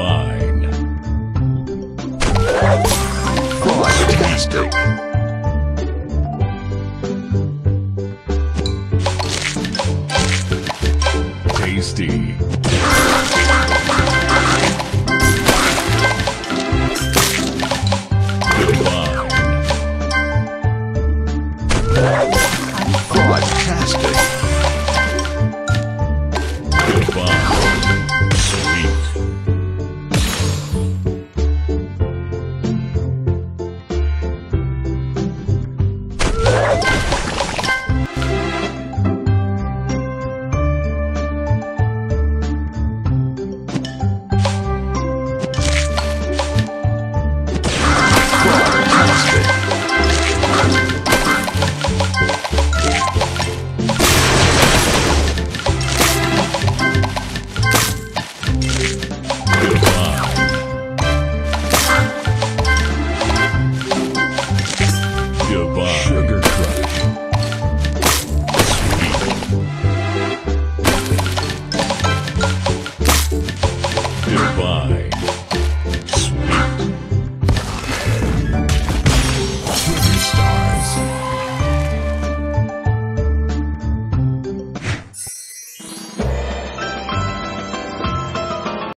Fine. Fantastic. Tasty. Divine. Fantastic.